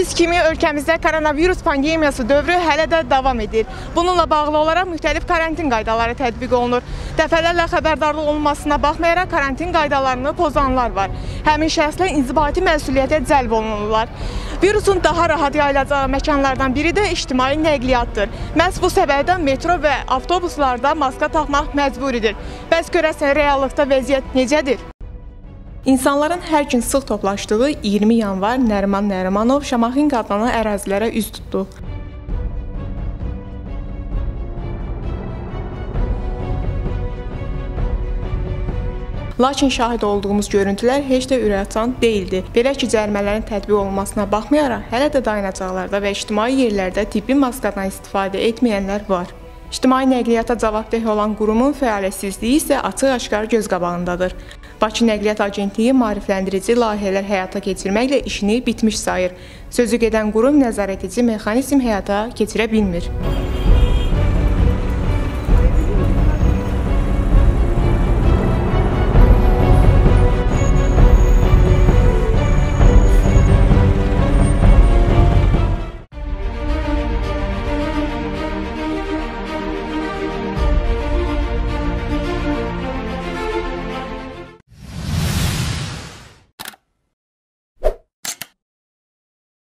Bildiyimiz kimi ölkəmizdə koronavirus pandemiyası dövrü hələ də davam edir. Bununla bağlı olaraq müxtəlif karantin qaydaları tətbiq olunur. Dəfələrlə xəbərdarlıq olunmasına baxmayaraq karantin qaydalarını pozanlar var. Həmin şəxslər inzibati məsuliyyətə cəlb olunurlar. Virusun daha rahat yayılacağı məkanlardan biri də ictimai nəqliyyatdır. Məhz bu səbəbdən metro və avtobuslarda maska taxmaq məcburidir. Bəs görəsən reallıqda vəziyyət necədir? İnsanların hər gün sıx toplaşdığı 20 yanvar Nəriman Nərimanov Şamaxın qadına ərazilərə üz tutdu. Lakin şahid olduğumuz görüntülər heç də ürəkaçan deyildi. Belə ki, cərimələrin tətbiq olunmasına baxmayaraq, hələ də dayanacaqlarda və ictimai yerlərdə tibbi maskadan istifadə etməyənlər var. İctimai nəqliyyata cavabdeh olan qurumun fəaliyyətsizliyi isə açıq-aşkar göz qabağındadır. Bakı Nəqliyyat Agentliyi maarifləndirici layihələr həyata keçirməklə işini bitmiş sayır. Sözü gedən qurum nəzarət edici mexanizm həyata keçirə bilmir.